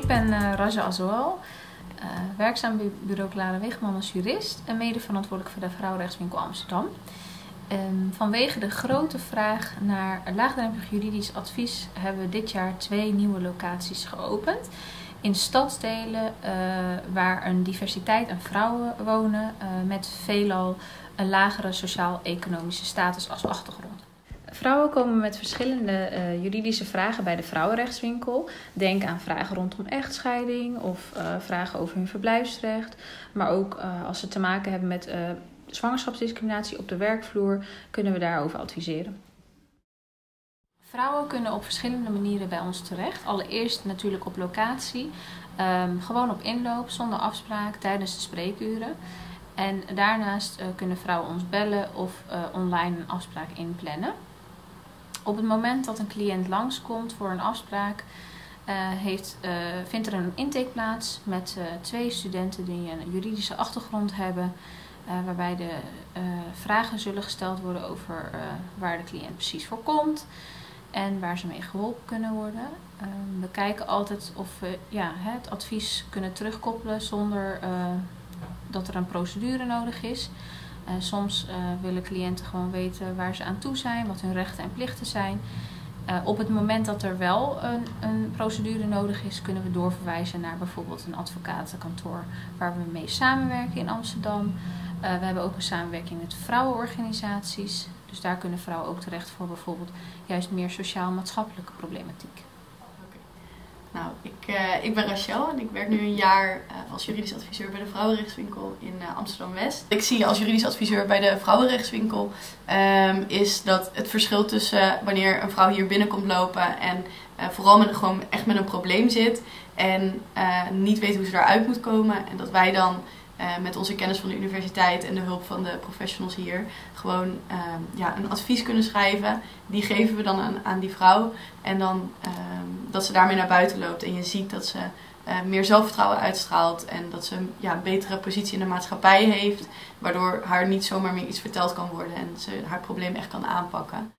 Ik ben uh, Raja Azoal, uh, werkzaam bij bureau Clara Wigman als jurist en mede verantwoordelijk voor de Vrouwenrechtswinkel Amsterdam. Um, vanwege de grote vraag naar laagdrempelig juridisch advies hebben we dit jaar twee nieuwe locaties geopend. In stadsdelen uh, waar een diversiteit aan vrouwen wonen met veelal een lagere sociaal-economische status als achtergrond. Vrouwen komen met verschillende uh, juridische vragen bij de vrouwenrechtswinkel. Denk aan vragen rondom echtscheiding of uh, vragen over hun verblijfsrecht. Maar ook uh, als ze te maken hebben met zwangerschapsdiscriminatie op de werkvloer, kunnen we daarover adviseren. Vrouwen kunnen op verschillende manieren bij ons terecht. Allereerst natuurlijk op locatie, um, gewoon op inloop, zonder afspraak tijdens de spreekuren. En daarnaast kunnen vrouwen ons bellen of online een afspraak inplannen. Op het moment dat een cliënt langskomt voor een afspraak, uh, heeft, uh, vindt er een intake plaats met uh, twee studenten die een juridische achtergrond hebben, waarbij de vragen zullen gesteld worden over waar de cliënt precies voor komt en waar ze mee geholpen kunnen worden. we kijken altijd of we ja, het advies kunnen terugkoppelen zonder dat er een procedure nodig is. Uh, soms uh, willen cliënten gewoon weten waar ze aan toe zijn, wat hun rechten en plichten zijn. Uh, op het moment dat er wel een, een, procedure nodig is, kunnen we doorverwijzen naar bijvoorbeeld een advocatenkantoor waar we mee samenwerken in Amsterdam. we hebben ook een samenwerking met vrouwenorganisaties. Dus daar kunnen vrouwen ook terecht voor bijvoorbeeld juist meer sociaal-maatschappelijke problematiek. Nou, ik, uh, ik ben Rachel en ik werk nu een jaar uh, als juridisch adviseur bij de Vrouwenrechtswinkel in uh, Amsterdam-West. Ik zie als juridisch adviseur bij de Vrouwenrechtswinkel um, is dat het verschil tussen wanneer een vrouw hier binnenkomt lopen en vooral met, gewoon echt met een probleem zit en niet weet hoe ze eruit moet komen en dat wij dan met onze kennis van de universiteit en de hulp van de professionals hier gewoon uh, ja, een advies kunnen schrijven. Die geven we dan aan, aan die vrouw. En dan uh, dat ze daarmee naar buiten loopt. En je ziet dat ze uh, meer zelfvertrouwen uitstraalt. En dat ze ja, een betere positie in de maatschappij heeft. Waardoor haar niet zomaar meer iets verteld kan worden. En ze haar probleem echt kan aanpakken.